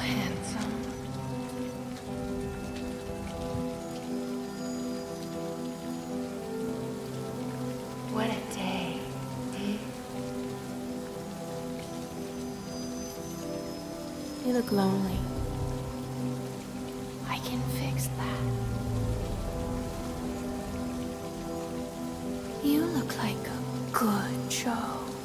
handsome. What a day, eh? You look lonely. I can fix that. You look like a good Joe.